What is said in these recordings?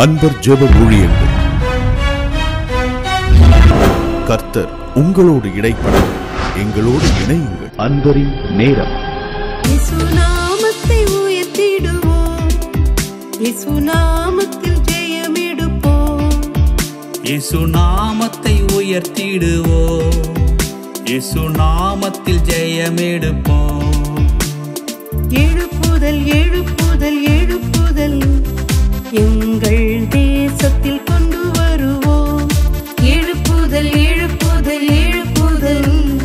அன்பர் ஜெப ஊழியங்கள். கர்த்தர் உங்களோடு இடைப்பட எங்களோடு இணையுங்கள். அன்பரின் நேரம். இசுநாமத்தை உயர்த்திடுவோம். இசுநாமத்தில் ஜெயமெடுப்போம். இயேசு நாமத்தை உயர்த்திடுவோம். இயேசு நாமத்தில் ஜெயமெடுப்போம். எழுப்புதல் எழுப்புதல் எழுப்புதல் எங்கள் தேசத்தில் கொண்டு வருவோம். எழுப்புதல் எழுப்புதல் எழுப்புதல்.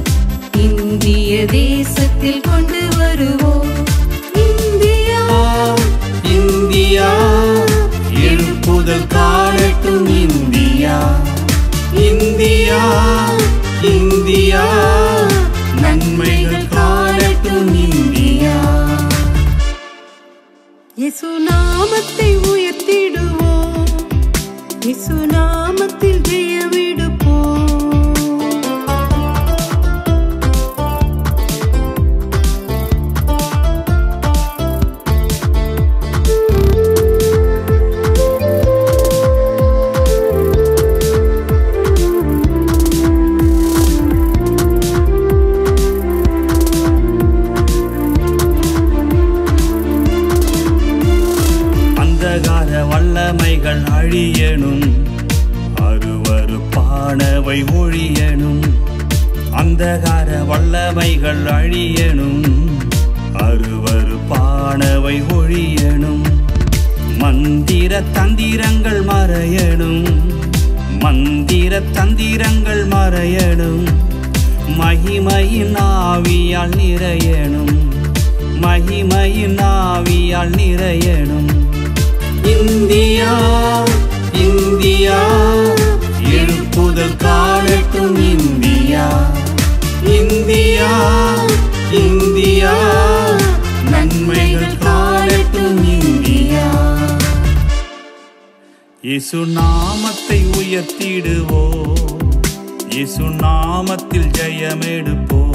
இந்திய தேசத்தில் கொண்டு வருவோம். India India. எழுப்புதல் காணட்டும் இந்தியா. India India. நன்மைகள் காணட்டும் இந்தியா. உயர்த்திடுவோம் வல்லமைகள் அழியணும். அருவருப்பானவை ஒழியணும். மந்திர தந்திரங்கள் மறையணும். மந்திர தந்திரங்கள் மறையணும். மகிமையின் ஆவியால் நிறையணும். மகிமையின் ஆவியால் நிறையணும். இந்தியா இந்தியா எழுப்புதல் காணட்டும் இந்தியா. India India. நன்மைகள் காலட்டும் இந்தியா. இசு நாமத்தை உயர்த்திடுவோ இசு நாமத்தில் ஜெயமெடுப்போம்.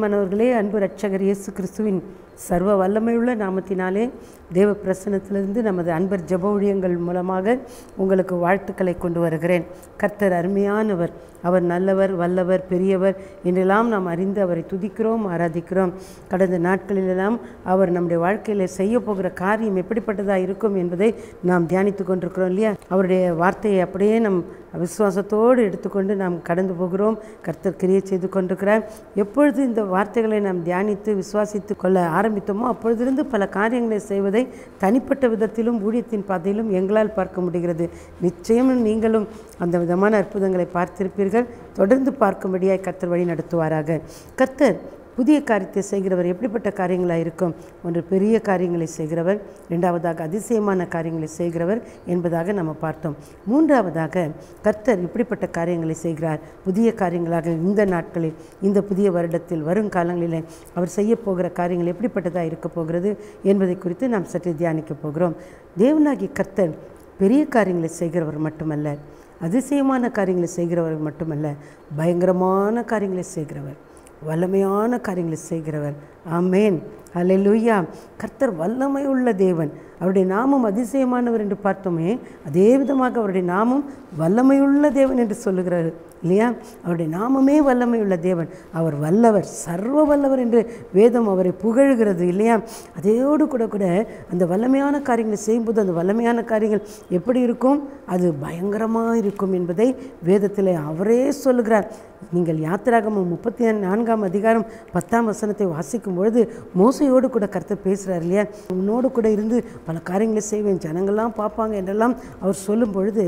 பிரியமானவர்களே அன்பு ரட்சகர் இயேசு கிறிஸ்துவின் சர்வ வல்லமையுள்ள நாமத்தினாலே தேவ பிரசனத்திலிருந்து நமது அன்பர் ஜெப ஊழியங்கள் மூலமாக உங்களுக்கு வாழ்த்துக்களை கொண்டு வருகிறேன். கர்த்தர் அருமையானவர் அவர் நல்லவர் வல்லவர் பெரியவர் என்றெல்லாம் நாம் அறிந்து அவரை துதிக்கிறோம் ஆராதிக்கிறோம். கடந்த நாட்களிலெல்லாம் அவர் நம்முடைய வாழ்க்கையில் செய்ய போகிற காரியம் எப்படிப்பட்டதாக இருக்கும் என்பதை நாம் தியானித்து கொண்டிருக்கிறோம் இல்லையா? அவருடைய வார்த்தையை அப்படியே நம் விசுவாசத்தோடு எடுத்துக்கொண்டு நாம் கடந்து போகிறோம். கர்த்தர் கிரியை செய்து கொண்டிருக்கிறார். எப்பொழுது இந்த வார்த்தைகளை நாம் தியானித்து விசுவாசித்து கொள்ள ஆரம்பித்தோமோ அப்பொழுதிருந்து பல காரியங்களை செய்வதை தனிப்பட்ட விதத்திலும் ஊழியத்தின் பாதையிலும் எங்களால் பார்க்க முடிகிறது. நிச்சயம் நீங்களும் அந்த விதமான அற்புதங்களை பார்த்திருப்பீர்கள். தொடர்ந்து பார்க்கும்படியாய் கர்த்தர் வழி நடத்துவாராக. கர்த்தர் புதிய காரியத்தை செய்கிறவர் எப்படிப்பட்ட காரியங்களாக இருக்கும்? ஒன்று பெரிய காரியங்களை செய்கிறவர். இரண்டாவதாக அதிசயமான காரியங்களை செய்கிறவர் என்பதாக நம்ம பார்த்தோம். மூன்றாவதாக கர்த்தர் இப்படிப்பட்ட காரியங்களை செய்கிறார். புதிய காரியங்களாக இந்த நாட்களில் இந்த புதிய வருடத்தில் வரும் காலங்களில் அவர் செய்ய போகிற காரியங்கள் எப்படிப்பட்டதாக இருக்க போகிறது என்பதை குறித்து நாம் சற்று தியானிக்க போகிறோம். தேவனாகி கர்த்தர் பெரிய காரியங்களை செய்கிறவர் மட்டுமல்ல அதிசயமான காரியங்களை செய்கிறவர் மட்டுமல்ல பயங்கரமான காரியங்களை செய்கிறவர். வல்லமையான காரியங்களை செய்கிறவர். ஆமேன். அல்லேலூயா கர்த்தர் வல்லமை உள்ள தேவன். அவருடைய நாமம் அதிசயமானவர் என்று பார்த்தோமே அதே விதமாக அவருடைய நாமம் வல்லமையுள்ள தேவன் என்று சொல்லுகிறார். இல்லையா? அவருடைய நாமமே வல்லமை உள்ள தேவன். அவர் வல்லவர் சர்வ வல்லவர் என்று வேதம் அவரை புகழ்கிறது இல்லையா? அதோடு கூட கூட அந்த வல்லமையான காரியங்களை செய்யும்போது அந்த வல்லமையான காரியங்கள் எப்படி இருக்கும்? அது பயங்கரமாக இருக்கும் என்பதை வேதத்தில் அவரே சொல்லுகிறார். நீங்கள் யாத்திராகமம் முப்பத்தி நான்காம் அதிகாரம் பத்தாம் வசனத்தை வாசிக்கும் பொழுது மோசையோடு கூட கருத்து பேசுகிறார் இல்லையா? உன்னோடு கூட இருந்து பல காரியங்களை செய்வேன் ஜனங்கள்லாம் பார்ப்பாங்க என்றெல்லாம் அவர் சொல்லும் பொழுது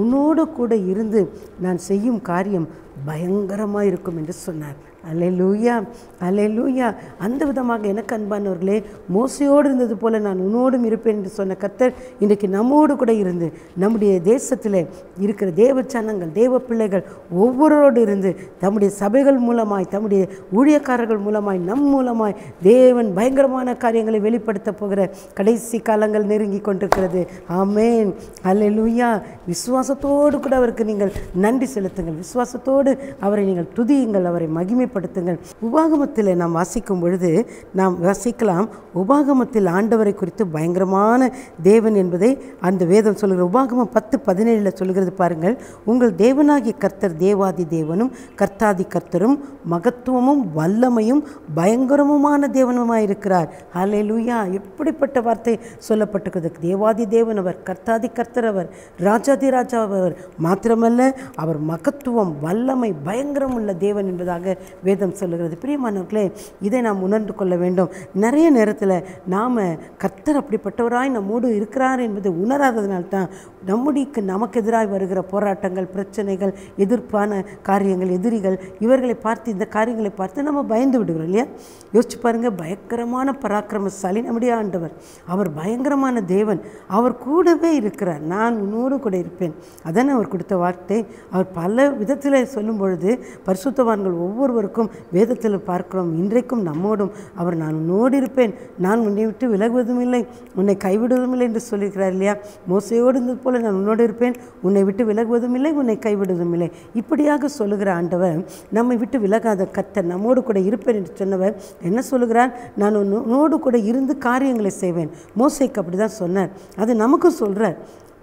உன்னோடு கூட இருந்து நான் செய்யும் காரியம் பயங்கரமாக இருக்கும் என்று சொன்னார். அலையலூயா லூயா லூயா அந்த விதமாக எனக்கு அன்பானவர்களே மோசையோடு இருந்தது போல நான் உன்னோடும் இருப்பேன் என்று சொன்ன கத்தர் இன்றைக்கு நம்மோடு கூட இருந்து நம்முடைய தேசத்தில் இருக்கிற தேவ சனங்கள் தேவ பிள்ளைகள் ஒவ்வொருவரோடு இருந்து தம்முடைய சபைகள் மூலமாய் தம்முடைய ஊழியக்காரர்கள் மூலமாய் நம் மூலமாய் தேவன் பயங்கரமான காரியங்களை வெளிப்படுத்த போகிற கடைசி காலங்கள் நெருங்கி கொண்டிருக்கிறது. ஆமேன். அலையலூயா லூயா விசுவாசத்தோடு கூட அவருக்கு நீங்கள் நன்றி செலுத்துங்கள். விசுவாசத்தோடு அவரை நீங்கள் துதியுங்கள். அவரை மகிமை மகிமைப்படுத்துங்கள் உபாகமத்தில் நாம் வாசிக்கும் பொழுது நாம் வாசிக்கலாம். உபாகமத்தில் ஆண்டவரை குறித்து பயங்கரமான தேவன் என்பதை அந்த வேதம் சொல்கிற உபாகமம் பத்து பதினேழில் சொல்லுகிறது பாருங்கள். உங்கள் தேவனாகிய கர்த்தர் தேவாதி தேவனும் கர்த்தாதி கர்த்தரும் மகத்துவமும் வல்லமையும் பயங்கரமுமான தேவனுமாய் இருக்கிறார் ஹலே லூயா எப்படிப்பட்ட வார்த்தை சொல்லப்பட்டிருக்கிறது? தேவாதி தேவன் அவர் கர்த்தாதி கர்த்தர் அவர் ராஜாதி ராஜா அவர். மாத்திரமல்ல அவர் மகத்துவம் வல்லமை பயங்கரம் உள்ள தேவன் என்பதாக வேதம் சொல்லுகிறது. பிரியமானவர்களே இதை நாம் உணர்ந்து கொள்ள வேண்டும். நிறைய நேரத்தில் நாம் கர்த்தர் அப்படிப்பட்டவராய் நம்மோடு இருக்கிறார் என்பதை உணராததினால்தான் நம்முடைக்கு நமக்கு எதிராக வருகிற போராட்டங்கள் பிரச்சனைகள் எதிர்ப்பான காரியங்கள் எதிரிகள் இவர்களை பார்த்து இந்த காரியங்களை பார்த்து நம்ம பயந்து விடுகிறோம் இல்லையா? யோசிச்சு பாருங்கள் பயங்கரமான பராக்கிரமசாலி நம்முடைய ஆண்டவர். அவர் பயங்கரமான தேவன். அவர் கூடவே இருக்கிறார். நான் உன்னோடு கூட இருப்பேன். அதான் அவர் கொடுத்த வார்த்தை. அவர் பல விதத்தில் சொல்லும் பொழுது பரிசுத்தவான்கள் ஒவ்வொருவருக்கும் வேதத்தில் பார்க்கிறோம். இன்றைக்கும் நம்மோடும் அவர் நான் உன்னோடு இருப்பேன். நான் உன்னை விட்டு விலகுவதும் இல்லை உன்னை கைவிடுவதும் இல்லை என்று சொல்லியிருக்கிறார் இல்லையா? மோசையோடு இருந்தது போல் நான் உன்னோடு இருப்பேன். உன்னை விட்டு விலகுவதும் இல்லை உன்னை கைவிடுவதும் இல்லை. இப்படியாக சொல்லுகிற ஆண்டவர் நம்மை விட்டு விலகாத கத்தர் நம்மோடு கூட இருப்பேன் என்று சொன்னவர் என்ன சொல்லுகிறார்? நான் உன்னோடு கூட இருந்து காரியங்களை செய்வேன். மோசைக்கு அப்படி தான் சொன்னார். அது நமக்கும் சொல்கிறார்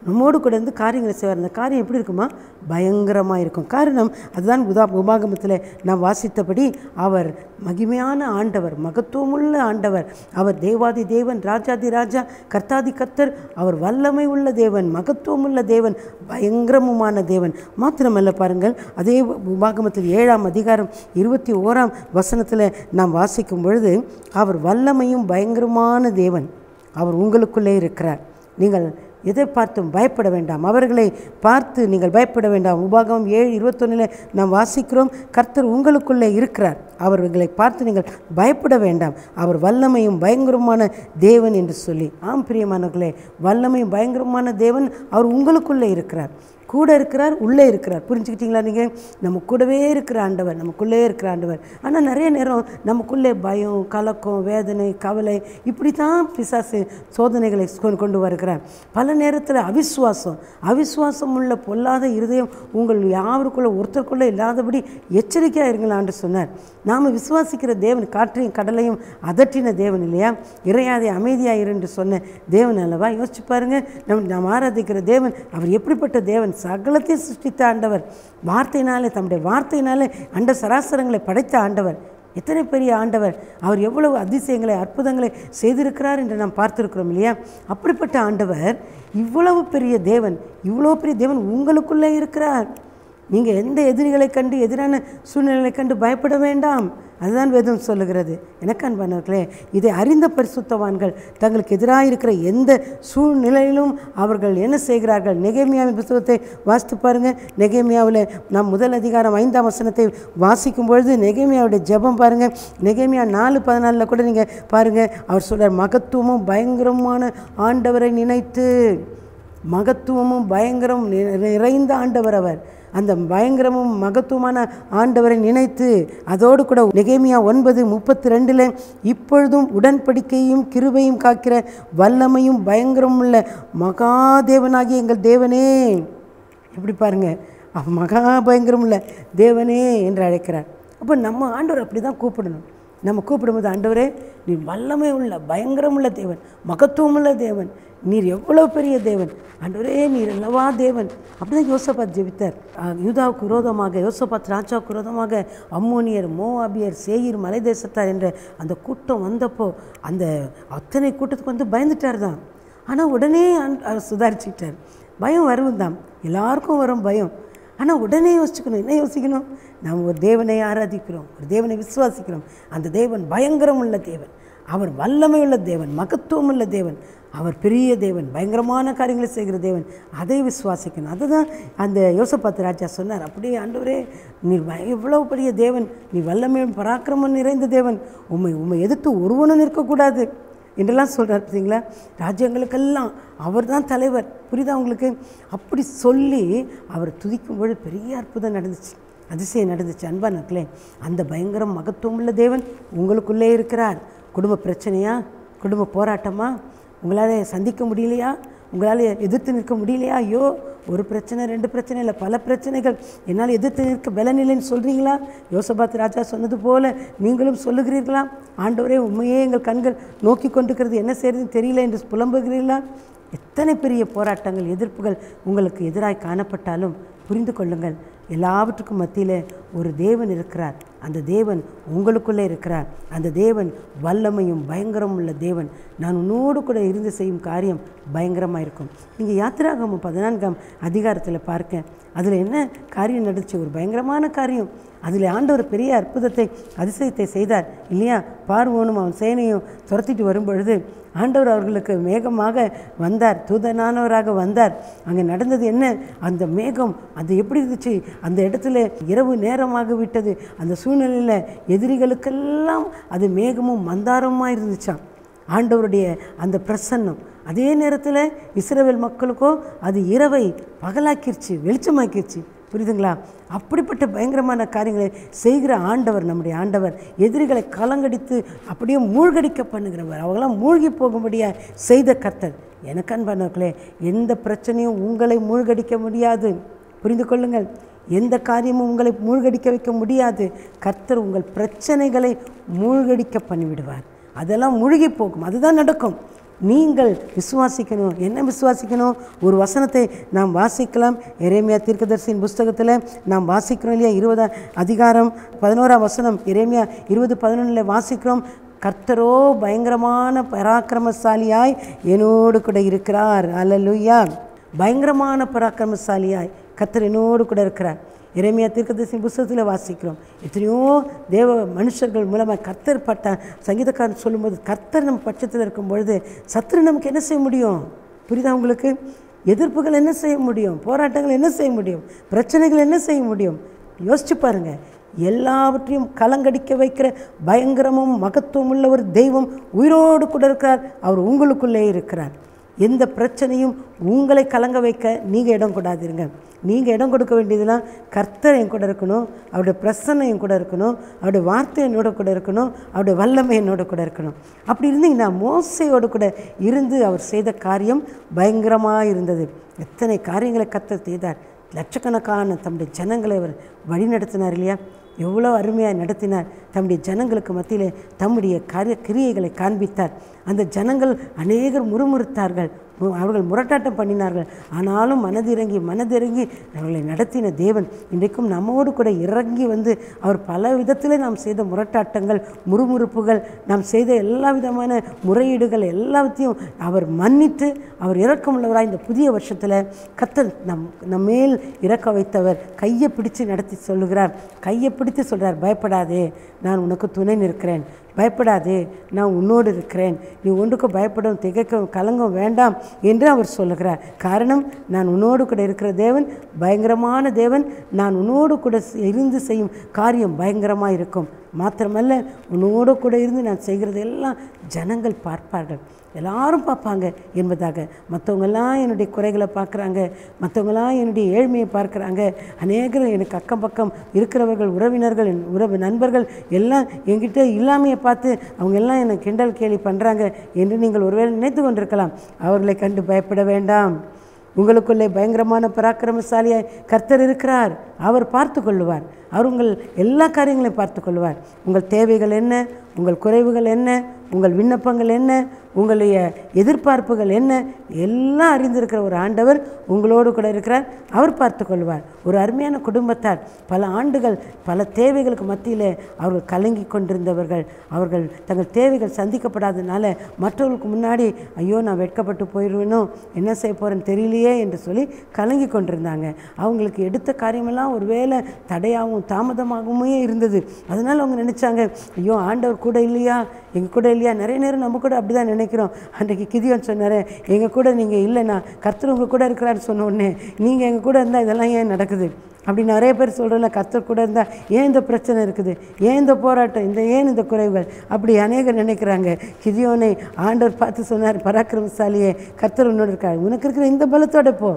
நம்மோடு கூட இருந்து காரியங்களை செய்வார். அந்த காரியம் எப்படி இருக்குமா? பயங்கரமாக இருக்கும். காரணம் அதுதான் உதா உபாகமத்தில் நாம் வாசித்தபடி அவர் மகிமையான ஆண்டவர் மகத்துவமுள்ள ஆண்டவர். அவர் தேவாதி தேவன் ராஜாதி ராஜா கர்த்தாதி கர்த்தர் அவர் வல்லமை உள்ள தேவன் மகத்துவமுள்ள தேவன் பயங்கரமுமான தேவன். மாத்திரமல்ல பாருங்கள் அதே உபாகமத்தில் ஏழாம் அதிகாரம் இருபத்தி ஓராம் வசனத்தில் நாம் வாசிக்கும் பொழுது அவர் வல்லமையும் பயங்கரமான தேவன். அவர் உங்களுக்குள்ளே இருக்கிறார். நீங்கள் எதை பார்த்தும் பயப்பட வேண்டாம். அவர்களை பார்த்து நீங்கள் பயப்பட வேண்டாம். உபாகம் ஏழு இருபத்தொன்னில் நாம் வாசிக்கிறோம். கர்த்தர் உங்களுக்குள்ளே இருக்கிறார். அவர்களை பார்த்து நீங்கள் பயப்பட வேண்டாம். அவர் வல்லமையும் பயங்கரமான தேவன் என்று சொல்லி. ஆம் பிரியமானவர்களே வல்லமையும் பயங்கரமான தேவன் அவர் உங்களுக்குள்ளே இருக்கிறார். கூட இருக்கிறார் உள்ளே இருக்கிறார். புரிஞ்சுக்கிட்டீங்களா நீங்கள் நம்ம கூடவே இருக்கிற ஆண்டவர் நமக்குள்ளே இருக்கிற ஆண்டவர். ஆனால் நிறைய நேரம் நமக்குள்ளே பயம் கலக்கம் வேதனை கவலை இப்படி தான் பிசாசு சோதனைகளை கொண்டு- கொண்டு வருகிறார். பல பல நேரத்தில் அவிசுவாசம். அவிசுவாசம் உள்ள பொல்லாத இருதயம் உங்கள் யாருக்குள்ள ஒருத்தருக்குள்ளே இல்லாதபடி எச்சரிக்கையாக இருங்களான்னு சொன்னார். நாம் விசுவாசிக்கிற தேவன் காற்றையும் கடலையும் அதட்டின தேவன் இல்லையா? இறையாதை அமைதியாக இருந்து சொன்ன தேவன் அல்லவா? யோசிச்சு பாருங்க. நம் நாம் ஆராதிக்கிற தேவன் அவர் எப்படிப்பட்ட தேவன்? சகலத்தையும் சிருஷ்டித்த ஆண்டவர். வார்த்தையினாலே தம்முடைய வார்த்தையினாலே அண்ட சராசரங்களை படைத்த ஆண்டவர். எத்தனை பெரிய ஆண்டவர் அவர் எவ்வளவு அதிசயங்களை அற்புதங்களை செய்திருக்கிறார் என்று நாம் பார்த்திருக்கிறோம் இல்லையா? அப்படிப்பட்ட ஆண்டவர் இவ்வளவு பெரிய தேவன் இவ்வளோ பெரிய தேவன் உங்களுக்குள்ளே இருக்கிறார். நீங்கள் எந்த எதிரிகளை கண்டு எதிரான சூழ்நிலைகளை கண்டு பயப்பட வேண்டாம். அதுதான் வேதம் சொல்லுகிறது. எனக்கு அன்பானவர்களே இதை அறிந்த பரிசுத்தவான்கள் தங்களுக்கு எதிராக இருக்கிற எந்த சூழ்நிலையிலும் அவர்கள் என்ன செய்கிறார்கள்? நெகேமியாவின் புத்தகத்தை வாசித்து பாருங்கள் நெகேமியாவில் நாம் முதல் அதிகாரம் ஐந்தாம் வசனத்தை வாசிக்கும் பொழுது நெகேமியாவுடைய ஜெபம் பாருங்கள் நெகேமியா நாலு பதினாலில் கூட நீங்கள் பாருங்கள் அவர் சொல்கிறார் மகத்துவமும் பயங்கரமான ஆண்டவரை நினைத்து மகத்துவமும் பயங்கரம் நிறைந்த ஆண்டவர் அவர். அந்த பயங்கரமும் மகத்துவமான ஆண்டவரை நினைத்து அதோடு கூட நெகேமியா ஒன்பது முப்பத்தி ரெண்டில் இப்பொழுதும் உடன்படிக்கையும் கிருபையும் காக்கிற வல்லமையும் பயங்கரமும் உள்ள மகாதேவனாகிய எங்கள் தேவனே. எப்படி பாருங்க. மகா பயங்கரம் உள்ள தேவனே என்று அழைக்கிறார். அப்போ நம்ம ஆண்டவர் அப்படி தான் கூப்பிடணும். நம்ம கூப்பிடும்போது ஆண்டவரே நீ வல்லமை உள்ள பயங்கரம் உள்ள தேவன் மகத்துவம் உள்ள தேவன் நீர் எவ்வளோ பெரிய தேவன்? ஆண்டவரே நீர் அல்லவா தேவன்? அப்படிதான் யோசபாத் ஜெபித்தார். யூதாவுக்கு விரோதமாக யோசபாத் ராஜாவுக்கு விரோதமாக அம்மோனியர் மோவாபியர் சேயிர் மலை தேசத்தார் என்ற அந்த கூட்டம் வந்தப்போ அந்த அத்தனை கூட்டத்துக்கு வந்து பயந்துட்டார் தான் ஆனால் உடனே ஆண்- அவர் சுதாரிச்சுக்கிட்டார். பயம் வரும் தான் எல்லாருக்கும் வரும் பயம். ஆனால் உடனே யோசிச்சுக்கணும். என்ன யோசிக்கணும்? நாம் ஒரு தேவனை ஆராதிக்கிறோம். ஒரு தேவனை விசுவாசிக்கிறோம். அந்த தேவன் பயங்கரம் உள்ள தேவன். அவர் வல்லமை உள்ள தேவன் மகத்துவம் உள்ள தேவன். அவர் பெரிய தேவன் பயங்கரமான காரியங்களை செய்கிற தேவன். அதை விசுவாசிக்கணும். அதுதான் அந்த யோசபாத்து ராஜா சொன்னார் அப்படியே ஆண்டவரே நீ இவ்வளவு பெரிய தேவன் நீ வல்லமையும் பராக்கிரமம் நிறைந்த தேவன். உண்மை உண்மை எதிர்த்து ஒருவனும் நிற்கக்கூடாது. என்றெல்லாம் சொல்கிறார் பார்த்தீங்களா? ராஜ்யங்களுக்கெல்லாம் அவர் தான் தலைவர். புரியுதா உங்களுக்கு? அப்படி சொல்லி அவர் துதிக்கும் பொழுது பெரிய அற்புதம் நடந்துச்சு. அதிசயம் நடந்துச்சு. அன்பா அந்த பயங்கரம் மகத்துவம் உள்ள தேவன் உங்களுக்குள்ளே இருக்கிறார். குடும்ப பிரச்சனையா? குடும்ப போராட்டமா? உங்களால் சந்திக்க முடியலையா? உங்களால் எதிர்த்து நிற்க முடியலையா? ஐயோ ஒரு பிரச்சனை ரெண்டு பிரச்சனை இல்லை பல பிரச்சனைகள். என்னால் எதிர்த்து நிற்க பலனில்லைன்னு சொல்கிறீங்களா யோசபாத் ராஜா சொன்னது போல நீங்களும் சொல்லுகிறீர்களா? ஆண்டவரே உண்மையே எங்கள் கண்கள் நோக்கி கொண்டிருக்கிறது. என்ன செய்யறதுன்னு தெரியல என்று புலம்புகிறீர்களா? எத்தனை பெரிய போராட்டங்கள் எதிர்ப்புகள் உங்களுக்கு எதிராக காணப்பட்டாலும் புரிந்து கொள்ளுங்கள். எல்லாவற்றுக்கும் மத்தியில் ஒரு தேவன் இருக்கிறார். அந்த தேவன் உங்களுக்குள்ளே இருக்கிறார். அந்த தேவன் வல்லமையும் பயங்கரம் உள்ள தேவன். நான் உன்னோடு கூட இருந்து செய்யும் காரியம் பயங்கரமாக இருக்கும். நீங்கள் யாத்திராகமம் பதினான்காம் அதிகாரத்தில் பார்க்க அதில் என்ன காரியம் நடந்துச்சு? ஒரு பயங்கரமான காரியம். அதில் ஆண்டவர் பெரிய அற்புதத்தை அதிசயத்தை செய்தார். இல்லையா? பார்வோனும் அவன் சேனையும் துரத்திட்டு வரும்பொழுது ஆண்டவர் அவர்களுக்கு மேகமாக வந்தார் தூதனானவராக வந்தார். அங்கே நடந்தது என்ன? அந்த மேகம் அது எப்படி இருந்துச்சு? அந்த இடத்துல இரவு நேரமாக விட்டது. அந்த சூழ்நிலையில் எதிரிகளுக்கெல்லாம் அது மேகமும் மந்தாரமாக இருந்துச்சாம். ஆண்டவருடைய அந்த பிரசன்னம் அதே நேரத்தில் இஸ்ரவேல் மக்களுக்கோ அது இரவை பகலாக்கிருச்சு வெளிச்சமாக்கிருச்சு. புரியுதுங்களா? அப்படிப்பட்ட பயங்கரமான காரியங்களை செய்கிற ஆண்டவர் நம்முடைய ஆண்டவர். எதிரிகளை கலங்கடித்து அப்படியே மூழ்கடிக்க பண்ணுகிறவர். அவங்களாம் மூழ்கி போகும்படியாக செய்த கர்த்தர். எனக்கு அன்பானவர்களே எந்த பிரச்சனையும் உங்களை மூழ்கடிக்க முடியாது. புரிந்து கொள்ளுங்கள். எந்த காரியமும் உங்களை மூழ்கடிக்க வைக்க முடியாது. கர்த்தர் உங்கள் பிரச்சனைகளை மூழ்கடிக்க பண்ணிவிடுவார். அதெல்லாம் மூழ்கி போகும். அதுதான் நடக்கும். நீங்கள் விசுவாசிக்கணும். என்ன விசுவாசிக்கணும்? ஒரு வசனத்தை நாம் வாசிக்கலாம். எரேமியா தீர்க்கதரிசியின் புஸ்தகத்தில் நாம் வாசிக்கிறோம் இல்லையா? இருபதாம் அதிகாரம் பதினோராம் வசனம். இறைமையா இருபது பதினொன்றில் வாசிக்கிறோம். கர்த்தரோ பயங்கரமான பராக்கிரமசாலியாய் என்னோடு கூட இருக்கிறார். அல்லலுயா பயங்கரமான பராக்கிரமசாலியாய் கர்த்தர் என்னோடு கூட இருக்கிறார். இறைமையா தீர்க்கதரிசி புஸ்தகத்தில் வாசிக்கிறோம். எத்தனையோ தேவ மனுஷர்கள் மூலமாக கர்த்தர் பட்ட சங்கீதக்காரன் சொல்லும்போது கர்த்தர் நம்ம பட்சத்தில் இருக்கும் பொழுது சத்துரு நமக்கு என்ன செய்ய முடியும்? புரியுதா உங்களுக்கு? எதிர்ப்புகள் என்ன செய்ய முடியும்? போராட்டங்கள் என்ன செய்ய முடியும்? பிரச்சனைகள் என்ன செய்ய முடியும்? யோசிச்சு பாருங்கள் எல்லாவற்றையும் கலங்கடிக்க வைக்கிற பயங்கரமும் மகத்துவம் உள்ள ஒரு தெய்வம் உயிரோடு கூட இருக்கிறார். அவர் உங்களுக்குள்ளே இருக்கிறார். எந்த பிரச்சனையும் உங்களை கலங்க வைக்க நீங்கள் இடம் கொடாதீருங்க. நீங்கள் இடம் கொடுக்க வேண்டியதுலாம் கர்த்தர் என் கூட இருக்கணும் அவருடைய பிரசன்னம் என் கூட இருக்கணும் அவருடைய வார்த்தை என்னோட கூட இருக்கணும் அவருடைய வல்லமை என்னோட கூட இருக்கணும். அப்படி இருந்தீங்கன்னா மோசையோடு கூட இருந்து அவர் செய்த காரியம் பயங்கரமாக இருந்தது. எத்தனை காரியங்களை கர்த்தர் செய்தார்? லட்சக்கணக்கான தம்முடைய ஜனங்களை அவர் வழிநடத்தினார் இல்லையா? எவ்வளோ அருமையாக நடத்தினார். தம்முடைய ஜனங்களுக்கு மத்தியிலே தம்முடைய காரிய கிரியைகளை காண்பித்தார். அந்த ஜனங்கள் அநேகர் முறுமுறுத்தார்கள். அவர்கள் முரட்டாட்டம் பண்ணினார்கள். ஆனாலும் மனதிறங்கி மனதிறங்கி அவர்களை நடத்தின தேவன் இன்றைக்கும் நம்மோடு கூட இறங்கி வந்து அவர் பல விதத்தில் நாம் செய்த முரட்டாட்டங்கள் முறுமுறுப்புகள் நாம் செய்த எல்லா விதமான முறையீடுகள் எல்லாத்தையும் அவர் மன்னித்து அவர் இறக்கமுள்ளவராக இந்த புதிய வருஷத்தில் கத்தல் நம் நம்மேல் இறக்க வைத்தவர். கையை பிடித்து நடத்தி சொல்லுகிறார். கையை பிடித்து சொல்கிறார் பயப்படாதே நான் உனக்கு துணை நிற்கிறேன். பயப்படாதே நான் உன்னோடு இருக்கிறேன். நீ ஒன்றுக்கும் பயப்படும் திகைக்கும் கலங்கவும் வேண்டாம் என்று அவர் சொல்லுகிறார். காரணம் நான் உன்னோடு கூட இருக்கிற தேவன் பயங்கரமான தேவன். நான் உன்னோடு கூட இருந்து செய்யும் காரியம் பயங்கரமாக இருக்கும். மாத்திரமல்ல உன்னோடு கூட இருந்து நான் செய்கிறது எல்லாம் ஜனங்கள் பார்ப்பார்கள். எல்லாரும் பார்ப்பாங்க என்பதாக. மற்றவங்கெல்லாம் என்னுடைய குறைகளை பார்க்குறாங்க. மற்றவங்களாம் என்னுடைய ஏழ்மையை பார்க்குறாங்க. அநேகர் எனக்கு அக்கம் பக்கம் இருக்கிறவர்கள் உறவினர்கள் என் உறவு நண்பர்கள் எல்லாம் என்கிட்ட இல்லாமையை பார்த்து அவங்க எல்லாம் என்னை கிண்டல் கேலி பண்ணுறாங்க என்று நீங்கள் ஒருவேளை நினைத்து கொண்டிருக்கலாம். அவர்களை கண்டு பயப்பட வேண்டாம். உங்களுக்குள்ளே பயங்கரமான பராக்கிரமசாலியாய் கர்த்தர் இருக்கிறார். அவர் பார்த்து கொள்ளுவார் அவர் உங்கள் எல்லா காரியங்களையும் பார்த்து கொள்வார் உங்கள் தேவைகள் என்ன? உங்கள் குறைவுகள் என்ன? உங்கள் விண்ணப்பங்கள் என்ன? உங்களுடைய எதிர்பார்ப்புகள் என்ன? எல்லாம் அறிந்திருக்கிற ஒரு ஆண்டவர் உங்களோடு கூட இருக்கிறார். அவர் பார்த்து கொள்வார் ஒரு அருமையான குடும்பத்தார். பல ஆண்டுகள் பல தேவைகளுக்கு மத்தியில் அவர்கள் கலங்கி கொண்டிருந்தவர்கள். அவர்கள் தங்கள் தேவைகள் சந்திக்கப்படாததுனால மற்றவர்களுக்கு முன்னாடி ஐயோ நான் வெட்கப்பட்டு போயிடுவேனோ? என்ன செய்ய போகிறேன்னு தெரியலையே? என்று சொல்லி கலங்கி கொண்டிருந்தாங்க. அவங்களுக்கு எடுத்த காரியமெல்லாம் ஒரு வேளை தடையாகவும் தாமதமாகவுமே இருந்தது. அதனால் அவங்க நினச்சாங்க ஐயோ ஆண்டவர் கூட இல்லையா? எங்கள் கூட இல்லையா? நிறைய நேரம் நம்ம கூட அப்படி தான் நினைக்கிறோம். அன்றைக்கு கிதியோன் சொன்னார் எங்கள் கூட நீங்கள் இல்லைண்ணா. கர்த்தர் உங்கள் கூட இருக்கிறான்னு சொன்ன உடனே நீங்கள் எங்கள் கூட இருந்தால் இதெல்லாம் ஏன் நடக்குது? அப்படி நிறைய பேர் சொல்கிறல கர்த்தர் கூட இருந்தால் ஏன் இந்த பிரச்சனை இருக்குது? ஏன் இந்த போராட்டம்? இந்த ஏன் இந்த குறைவுகள்? அப்படி அநேகர் நினைக்கிறாங்க. கிதியோனை ஆண்டவர் பார்த்து சொன்னார் பராக்கிரமசாலியே கர்த்தர் உன்னோட இருக்கார். உனக்கு இருக்கிற இந்த பலத்தோட போ.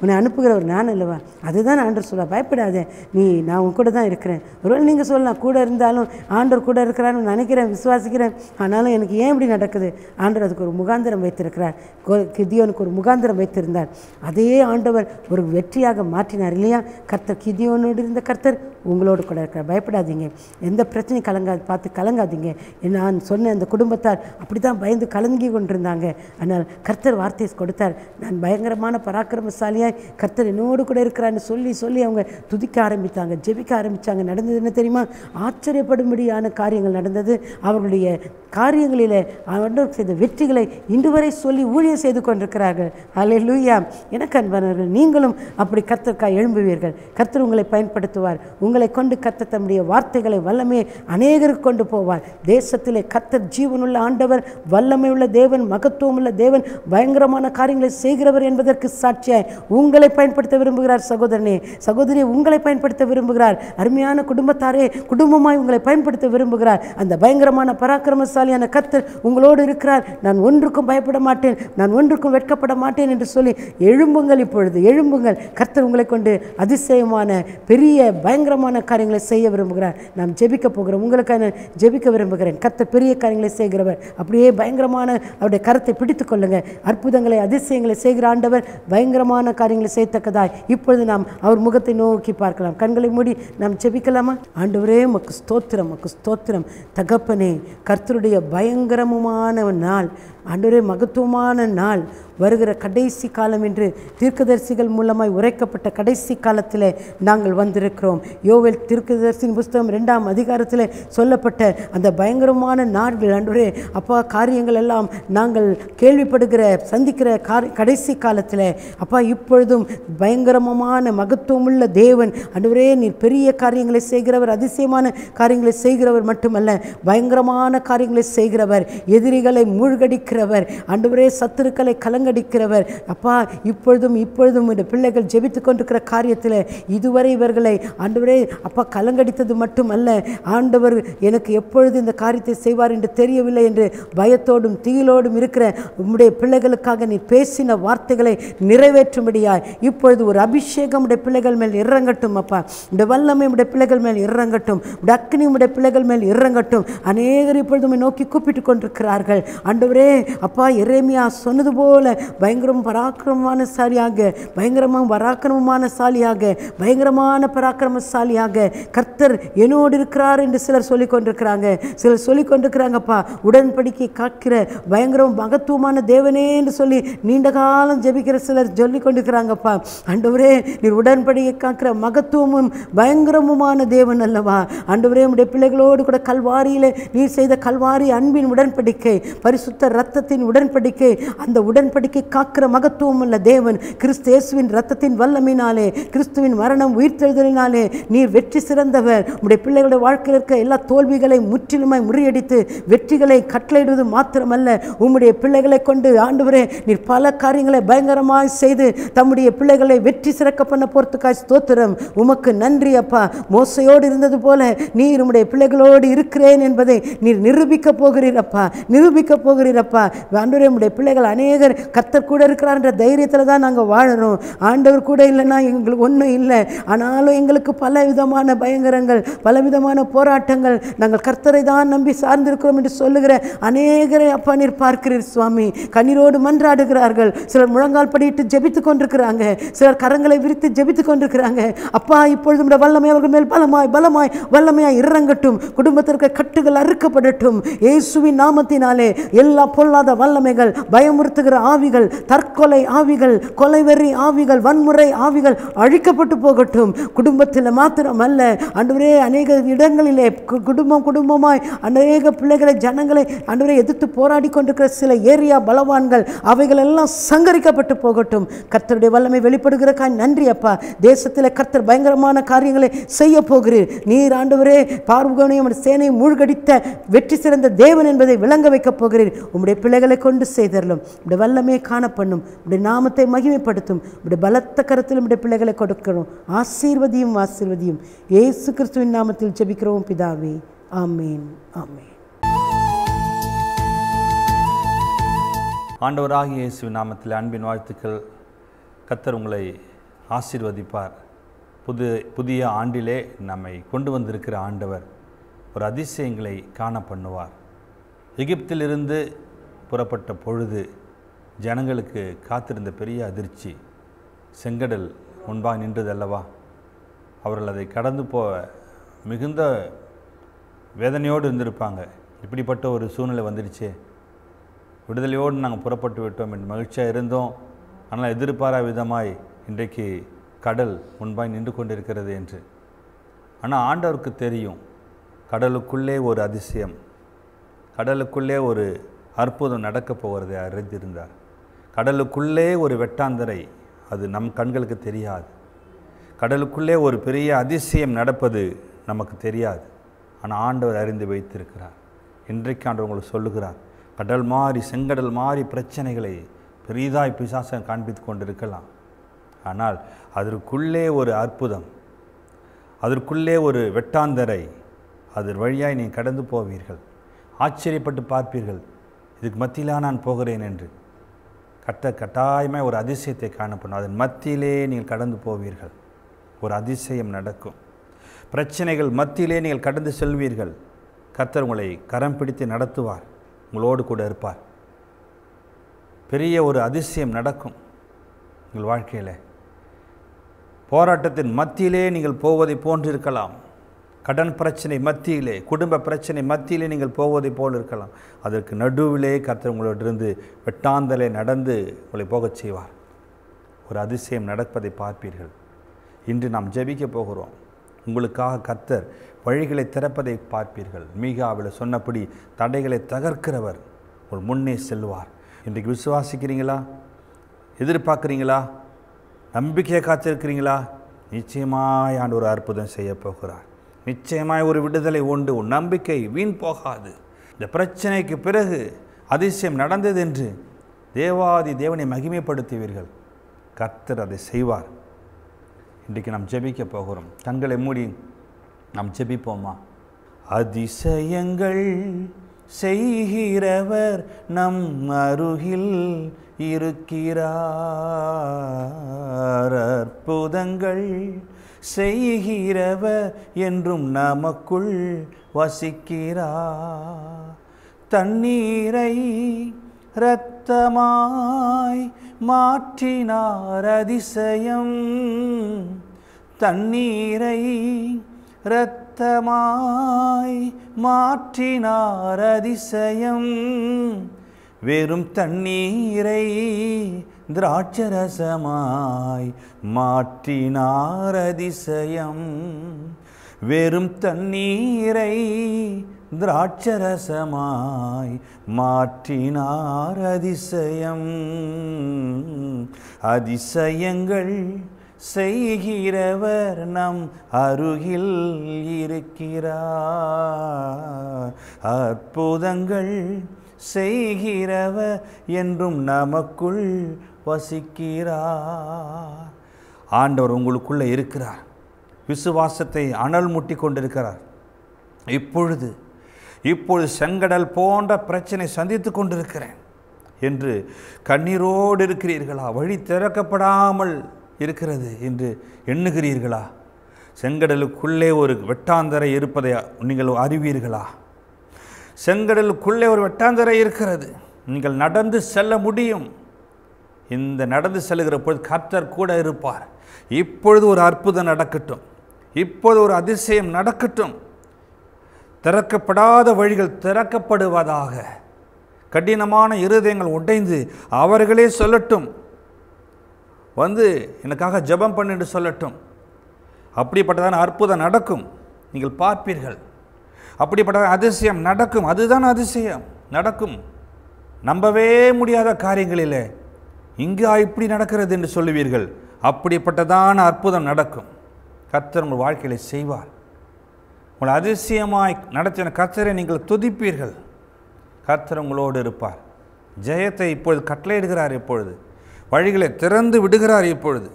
உன்னை அனுப்புகிறவர் நான் அல்லவா? அதுதான் ஆண்டர் சொல்ல பயப்படாதே. நீ நான் உன் கூட தான் இருக்கிறேன். ஒருவேளை நீங்கள் சொல்லலாம் கூட இருந்தாலும் ஆண்டவர் கூட இருக்கிறான்னு நினைக்கிறேன் விசுவாசிக்கிறேன். ஆனாலும் எனக்கு ஏன் இப்படி நடக்குது? ஆண்டவர் அதுக்கு ஒரு முகாந்திரம் வைத்திருக்கிறார். கோ- கிதியோனுக்கு ஒரு முகாந்திரம் வைத்திருந்தார். அதே ஆண்டவர் ஒரு வெற்றியாக மாற்றினார் இல்லையா? கர்த்தர் கிதியோனோடு இருந்த கர்த்தர் உங்களோடு கூட இருக்க. பயப்படாதீங்க. எந்த பிரச்சனையும் கலங்காது பார்த்து கலங்காதீங்க. நான் சொன்ன அந்த குடும்பத்தார் அப்படி தான் பயந்து கலங்கி கொண்டிருந்தாங்க. ஆனால் கர்த்தர் வார்த்தை கொடுத்தார். நான் பயங்கரமான பராக்கிரமசாலியாக கர்த்தர் என்னோடு கூட இருக்கிறான்னு சொல்லி சொல்லி அவங்க துதிக்க ஆரம்பித்தாங்க ஜெபிக்க ஆரம்பித்தாங்க நடந்தது என்ன தெரியுமா? ஆச்சரியப்படும்படியான காரியங்கள் நடந்தது. அவர்களுடைய காரியங்களில் ஆண்டவர் செய்த வெற்றிகளை இன்று வரை சொல்லி ஊழியம் செய்து கொண்டிருக்கிறார்கள். அல்லேலூயா எனக்கு அன்பானவர்கள் நீங்களும் அப்படி கர்த்தருக்காய் எழும்புவீர்கள். கர்த்தர் உங்களை பயன்படுத்துவார். உங்கள் கொண்டு கத்த தம்முடைய வார்த்தைகளை வல்லமே அநேகருக்கு கொண்டு போவார். தேசத்திலே கத்தர் ஜீவனுள்ள ஆண்டவர் வல்லமை உள்ள தேவன் மகத்துவம் உள்ள தேவன் பயங்கரமான காரியங்களை செய்கிறவர் என்பதற்கு சாட்சியாய் உங்களை பயன்படுத்த விரும்புகிறார் சகோதரனே. சகோதரி உங்களை பயன்படுத்த விரும்புகிறார். அருமையான குடும்பத்தாரே குடும்பமாய் உங்களை பயன்படுத்த விரும்புகிறார். அந்த பயங்கரமான பராக்கிரமசாலியான கத்தர் உங்களோடு இருக்கிறார். நான் ஒன்றுக்கும் பயப்பட மாட்டேன். நான் ஒன்றுக்கும் வெட்கப்பட மாட்டேன் என்று சொல்லி எழும்புங்கள் இப்பொழுது. எழும்புங்கள். கர்த்தர் உங்களை கொண்டு அதிசயமான பெரிய பயங்கரமான காரியங்களை செய்ய விரும்புகிறார். நாம் ஜெபிக்க போகிறோம். உங்களுக்காக நான் ஜெபிக்க விரும்புகிறேன். கத்த பெரிய காரியங்களை செய்கிறவர். அப்படியே பயங்கரமான அவருடைய கருத்தை பிடித்து கொள்ளுங்கள் அற்புதங்களை அதிசயங்களை செய்கிற ஆண்டவர் பயங்கரமான காரியங்களை செய்யத்தக்கதாய். இப்பொழுது நாம் அவர் முகத்தை நோக்கி பார்க்கலாம். கண்களை மூடி நாம் ஜெபிக்கலாமா? ஆண்டவரே மக்கு ஸ்தோத்திரம் மக்கு ஸ்தோத்திரம். தகப்பனே கர்த்தருடைய பயங்கரமான நாள். ஆண்டவரே மகத்துவமான நாள் வருகிற கடைசி காலம் என்று தீர்க்கதரிசிகள் மூலமாய் உரைக்கப்பட்ட கடைசி காலத்தில் நாங்கள் வந்திருக்கிறோம். யோவேல் தீர்க்கதரிசின் புஸ்தகம் ரெண்டாம் அதிகாரத்தில் சொல்லப்பட்ட அந்த பயங்கரமான நாட்கள் ஆண்டவரே அப்பா காரியங்கள் எல்லாம் நாங்கள் கேள்விப்படுகிற சந்திக்கிற கார் கடைசி காலத்தில். அப்பா இப்பொழுதும் பயங்கரமான மகத்துவமுள்ள தேவன் அன்றுவரே நீர் பெரிய காரியங்களை செய்கிறவர் அதிசயமான காரியங்களை செய்கிறவர் மட்டுமல்ல பயங்கரமான காரியங்களை செய்கிறவர் எதிரிகளை மூழ்கடிக்க இருக்கிறவர். ஆண்டவரே சத்துருக்களை கலங்கடிக்கிறவர். அப்பா இப்பொழுதும் இப்பொழுதும் இந்த பிள்ளைகள் ஜெபித்து கொண்டிருக்கிற காரியத்தில் இதுவரை இவர்களை ஆண்டவரே அப்பா கலங்கடித்தது மட்டுமல்ல. ஆண்டவர் எனக்கு எப்பொழுது இந்த காரியத்தை செய்வார் என்று தெரியவில்லை என்று பயத்தோடும் தீயிலோடும் இருக்கிற உம்முடைய பிள்ளைகளுக்காக நீ பேசின வார்த்தைகளை நிறைவேற்றும்படியாய் இப்பொழுது ஒரு அபிஷேகம் உடைய பிள்ளைகள் மேல் இறங்கட்டும் அப்பா. இந்த வல்லமை உடைய பிள்ளைகள் மேல் இறங்கட்டும். உடைய உடைய பிள்ளைகள் மேல் இறங்கட்டும். அநேகர் இப்பொழுது நோக்கி கூப்பிட்டு கொண்டிருக்கிறார்கள். ஆண்டவரே அப்பா எரேமியா சொன்னது போல பயங்கரம் பராக்கிரமமான சாலியாக பயங்கரமாக பராக்கிரமமான சாலியாக பயங்கரமான பராக்கிரமசாலியாக கர்த்தர் என்னோடு இருக்கிறார் என்று சிலர் சொல்லிக் கொண்டிருக்கிறாங்க. சிலர் சொல்லிக் கொண்டிருக்கிறாங்கப்பா உடன்படிக்கை காக்கிற பயங்கரம் மகத்துவமான தேவனே என்று சொல்லி நீண்ட காலம் ஜெபிக்கிற சிலர் சொல்லிக் கொண்டிருக்கிறாங்கப்பா ஆண்டவரே நீர் உடன்படிக்கை காக்கிற மகத்துவமும் பயங்கரமுமான தேவன் அல்லவா? ஆண்டவரே உடைய பிள்ளைகளோடு கூட கல்வாரியில் நீர் செய்த கல்வாரி அன்பின் உடன்படிக்கை பரிசுத்த ரத்தத்தின் உடன்படிக்கை அந்த உடன்படிக்கை காக்கிற மகத்துவம் உள்ள தேவன் கிறிஸ்து இயேசுவின் ரத்தத்தின் வல்லமினாலே கிறிஸ்துவின் மரணம் உயிர்த்தெழுதலினாலே நீர் வெற்றி சிறந்தவர். உடைய பிள்ளைகளுடைய வாழ்க்கையில் இருக்க எல்லா தோல்விகளை முற்றிலுமாய் முறியடித்து வெற்றிகளை கட்டளையிடுவது மாத்திரமல்ல. உம்முடைய பிள்ளைகளை கொண்டு ஆண்டவரே நீர் பல காரியங்களை பயங்கரமாய் செய்து தம்முடைய பிள்ளைகளை வெற்றி சிறக்க பண்ண போகிறதுக்காய் ஸ்தோத்திரம். உமக்கு நன்றி அப்பா. மோசையோடு இருந்தது போல நீர் உம்முடைய பிள்ளைகளோடு இருக்கிறேன் என்பதை நீர் நிரூபிக்க போகிறீர் அப்பா. நிரூபிக்க போகிறீர் அப்பா. ஆண்டவரே உம்முடைய பிள்ளைகள் அநேகர் கத்தர் கூட இருக்கிறார்ன்ற தைரியத்தில் தான் நாங்கள் வாழறோம். ஆண்டவர் கூட இல்லைன்னா எங்களுக்கு ஒன்றும் இல்லை. ஆனாலும் எங்களுக்கு பல விதமான பயங்கரங்கள் பல விதமான போராட்டங்கள் நாங்கள் கர்த்தரை தான் நம்பி சார்ந்திருக்கிறோம் என்று சொல்லுகிற அநேகரை அப்பா நீர் பார்க்கிறீர் சுவாமி. கண்ணீரோடு மன்றாடுகிறார்கள். சிலர் முழங்கால் படியிட்டு ஜெபித்து கொண்டிருக்கிறாங்க. சிலர் கரங்களை விரித்து ஜெபித்து கொண்டிருக்கிறாங்க. அப்பா இப்பொழுது நம்முடைய வல்லமை அவர்கள் மேல் பலமாய் பலமாய் வல்லமையாய் இறங்கட்டும். குடும்பத்திற்கு கட்டுகள் அறுக்கப்படட்டும். இயேசுவின் நாமத்தினாலே எல்லா பொல்லாத வல்லமைகள் பயமுறுத்துகிற ஆவிகள் தற்கொலை ஆவிகள் கொலைவெறி ஆவிகள் வன்முறை ஆவிகள் அழிக்கப்பட்டு போகட்டும். குடும்பத்தில் மாத்திரம் அல்ல அன்றுவரே அநேக இடங்களிலே குடும்பம் குடும்பமாய் அநேக பிள்ளைகளை ஜனங்களை அன்றுவரே எதிர்த்து போராடி கொண்டிருக்கிற சில ஏரியா பலவான்கள் அவைகள் எல்லாம் சங்கரிக்கப்பட்டு போகட்டும். கர்த்தருடைய வல்லமை வெளிப்படுகிறக்காய் நன்றி அப்பா. தேசத்தில் கர்த்தர் பயங்கரமான காரியங்களை செய்ய போகிறீர். நீர் ஆண்டவரே பார்வகனையும் சேனை மூழ்கடித்த வெற்றி சிறந்த தேவன் என்பதை விளங்க வைக்கப் போகிறீர். உம்முடைய பிள்ளைகளை கொண்டு செய்தரலும் இப்படி வல்லமே காணப்பண்ணும். இப்படி நாமத்தை மகிமைப்படுத்தும். இப்படி பலத்த கரத்தில் இப்படி பிள்ளைகளை கொடுக்கிறோம். ஆசீர்வதியும் ஆசீர்வதியும். இயேசு கிறிஸ்துவின் நாமத்தில் ஜெபிக்கிறோம் பிதாவே. ஆமேன் ஆமேன். ஆண்டவராகிய இயேசுவின் நாமத்தில் அன்பின் வாழ்த்துக்கள். கத்தர் உங்களை ஆசீர்வதிப்பார். புது புதிய ஆண்டிலே நம்மை கொண்டு வந்திருக்கிற ஆண்டவர் ஒரு அதிசயங்களை காண பண்ணுவார் எகிப்திலிருந்து புறப்பட்ட பொழுது ஜனங்களுக்கு காத்திருந்த பெரிய அதிர்ச்சி. செங்கடல் முன்பாக நின்றதல்லவா? அவர்கள் அதை கடந்து போக மிகுந்த வேதனையோடு இருந்திருப்பாங்க. இப்படிப்பட்ட ஒரு சூழ்நிலை வந்துடுச்சே. விடுதலையோடு நாங்கள் புறப்பட்டு விட்டோம் என்று மகிழ்ச்சியாக இருந்தோம். ஆனால் எதிர்பாரா விதமாய் இன்றைக்கு கடல் முன்பாய் நின்று கொண்டிருக்கிறது என்று. ஆனால் ஆண்டவருக்கு தெரியும் கடலுக்குள்ளே ஒரு அதிசயம். கடலுக்குள்ளே ஒரு அற்புதம் நடக்கப் போகிறதை அறிந்திருந்தார். கடலுக்குள்ளே ஒரு வெட்டாந்தரை அது நம் கண்களுக்கு தெரியாது. கடலுக்குள்ளே ஒரு பெரிய அதிசயம் நடப்பது நமக்கு தெரியாது. ஆனால் ஆண்டவர் அறிந்து வைத்திருக்கிறார். இன்றைக்கு ஆண்டவர் உங்களுக்கு சொல்லுகிறார் கடல் மாறி செங்கடல் மாறி பிரச்சனைகளை பெரிதாய் பிசாசம் காண்பித்து கொண்டிருக்கலாம். ஆனால் அதற்குள்ளே ஒரு அற்புதம் அதற்குள்ளே ஒரு வெட்டாந்தரை அதன் வழியாய் நீ கடந்து போவீர்கள். ஆச்சரியப்பட்டு பார்ப்பீர்கள் இதுக்கு மத்தியிலா நான் போகிறேன் என்று. கட்ட கட்டாயமாக ஒரு அதிசயத்தை காணப்படும். அதன் மத்தியிலே நீங்கள் கடந்து போவீர்கள். ஒரு அதிசயம் நடக்கும். பிரச்சனைகள் மத்தியிலே நீங்கள் கடந்து செல்வீர்கள். கர்த்தர் உங்களை கரம் பிடித்து நடத்துவார். உங்களோடு கூட இருப்பார். பெரிய ஒரு அதிசயம் நடக்கும். உங்கள் வாழ்க்கையில். போராட்டத்தின் மத்தியிலே நீங்கள் போவதை போன்றிருக்கலாம். கடன் பிரச்சனை மத்தியிலே குடும்ப பிரச்சனை மத்தியிலே நீங்கள் போவதை போல் இருக்கலாம். அதற்கு நடுவிலே கர்த்தர் உங்களோடிருந்து வெட்டாந்தலை நடந்து உங்களை போகச் செய்வார். ஒரு அதிசயம் நடப்பதை பார்ப்பீர்கள். இன்று நாம் ஜெபிக்க போகிறோம். உங்களுக்காக கர்த்தர் வழிகளை திறப்பதை பார்ப்பீர்கள். மீகாவில் சொன்னபடி தடைகளை தகர்க்கிறவர் உங்கள் முன்னே செல்வார். இன்றைக்கு விசுவாசிக்கிறீங்களா? எதிர்பார்க்குறீங்களா? நம்பிக்கையை காத்திருக்கிறீங்களா? நிச்சயமாய் ஆண்டு ஒரு அற்புதம் செய்ய போகிறார். நிச்சயமாய் ஒரு விடுதலை உண்டு. உன் நம்பிக்கை வீண் போகாது. இந்த பிரச்சனைக்கு பிறகு அதிசயம் நடந்தது என்று தேவாதி தேவனை மகிமைப்படுத்துவீர்கள். கர்த்தர் அதை செய்வார். இன்றைக்கு நாம் ஜெபிக்க போகிறோம். கண்களை மூடி நாம் ஜெபிப்போமா? அதிசயங்கள் செய்கிறவர் நம் அருகில் இருக்கிறார். அற்புதங்கள் செய்கிறவர் என்றும் நமக்குள் வசிக்கிறார். தண்ணீரை இரத்தமாய் மாற்றினார் அதிசயம். தண்ணீரை இரத்தமாய் மாற்றினார் அதிசயம். வெறும் தண்ணீரை திராட்சரசமாய் மாற்றினார் அதிசயம். வெறும் தண்ணீரை திராட்சரசமாய் மாற்றினார் அதிசயம். அதிசயங்கள் செய்கிறவர் நம் அருகில் இருக்கிறார். அற்புதங்கள் செய்கிறவர் என்றும் நமக்குள் வசிக்கிறார். ஆண்டவர் உங்களுக்குள்ளே இருக்கிறார். விசுவாசத்தை அனல் முட்டி கொண்டிருக்கிறார். இப்பொழுது இப்பொழுது செங்கடல் போன்ற பிரச்சனை சந்தித்து கொண்டிருக்கிறேன் என்று கண்ணீரோடு இருக்கிறீர்களா? வழி திறக்கப்படாமல் இருக்கிறது என்று எண்ணுகிறீர்களா? செங்கடலுக்குள்ளே ஒரு வெட்டாந்தரை இருப்பதை நீங்கள் அறிவீர்களா? செங்கடலுக்குள்ளே ஒரு வெட்டாந்தரை இருக்கிறது. நீங்கள் நடந்து செல்ல முடியும். இந்த நடந்து செல்லுகிற பொழுது கர்த்தர் கூட இருப்பார். இப்பொழுது ஒரு அற்புதம் நடக்கட்டும். இப்பொழுது ஒரு அதிசயம் நடக்கட்டும். திறக்கப்படாத வழிகள் திறக்கப்படுவதாக. கடினமான இருதயங்கள் உடைந்து அவர்களே சொல்லட்டும். வந்து எனக்காக ஜெபம் பண்ணிட்டு சொல்லட்டும். அப்படிப்பட்டதான அற்புதம் நடக்கும். நீங்கள் பார்ப்பீர்கள். அப்படிப்பட்ட அதிசயம் நடக்கும். அதுதான் அதிசயம். நடக்கும். நம்பவே முடியாத காரியங்களில் இங்கா இப்படி நடக்கிறது என்று சொல்லுவீர்கள். அப்படிப்பட்டதான அற்புதம் நடக்கும். கர்த்தர் உங்கள் வாழ்க்கையில செய்வார். உங்களை அதிசயமாய் நடத்தின கர்த்தரை நீங்கள் துதிப்பீர்கள். கர்த்தர் உங்களோடு இருப்பார். ஜெயத்தை இப்பொழுது கட்டளையிடுகிறார் இப்பொழுது. வழிகளை திறந்து விடுகிறார் இப்பொழுது.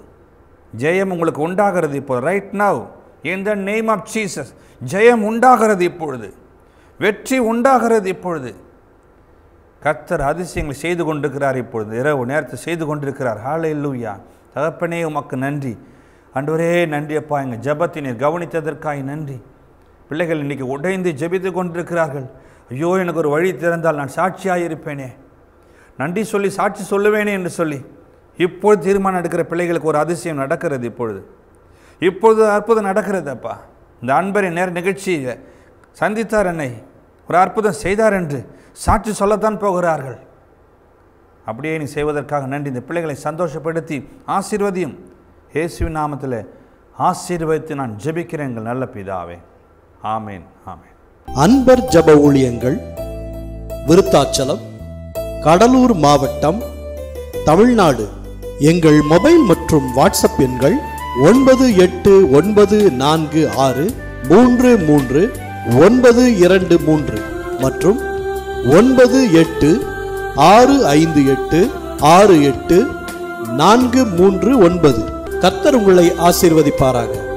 ஜெயம் உங்களுக்கு உண்டாகிறது இப்போது right now in the name of Jesus ஜெயம் உண்டாகிறது இப்பொழுது. வெற்றி உண்டாகிறது இப்பொழுது. கர்த்தர் அதிசயங்களை செய்து கொண்டிருக்கிறார் இப்பொழுது. இரவு நேரத்தை செய்து கொண்டிருக்கிறார். ஹாலே லூயா தகப்பனே உமக்கு நன்றி. அன்றுவரே நன்றி அப்பா. எங்கள் ஜபத்தை நீர் கவனித்ததற்காய் நன்றி. பிள்ளைகள் இன்னைக்கு உடைந்து ஜெபித்து கொண்டிருக்கிறார்கள். ஐயோ எனக்கு ஒரு வழி திறந்தால் நான் சாட்சியாக இருப்பேனே. நன்றி சொல்லி சாட்சி சொல்லுவேனே என்று சொல்லி இப்பொழுது தீர்மானம் எடுக்கிற பிள்ளைகளுக்கு ஒரு அதிசயம் நடக்கிறது இப்பொழுது. இப்பொழுது அற்புதம் நடக்கிறது அப்பா. இந்த அன்பரை நேர நிகழ்ச்சியை சந்தித்தார் என்னை. ஒரு அற்புதம் செய்தார் என்று சாட்சி சொல்லத்தான் போகிறார்கள். அப்படியே நீ செய்வதற்காக நன்றி. இந்த பிள்ளைகளை சந்தோஷப்படுத்தி ஆசீர்வதியும். இயேசுவின் நாமத்தில் ஆசீர்வதித்து நான் ஜெபிக்கிறேன் எங்கள் நல்ல பிதாவே. ஆமேன் ஆமேன். அன்பர் ஜப ஊழியங்கள் விருத்தாச்சலம் கடலூர் மாவட்டம் தமிழ்நாடு. எங்கள் மொபைல் மற்றும் வாட்ஸ்அப் எண்கள் ஒன்பது எட்டு ஒன்பது நான்கு ஆறு மூன்று மூன்று ஒன்பது இரண்டு மூன்று மற்றும் ஒன்பது எட்டு ஆறு ஐந்து எட்டு ஆறு எட்டு நான்கு மூன்று ஒன்பது. கர்த்தர் உங்களை ஆசீர்வதிப்பாராக.